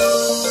Música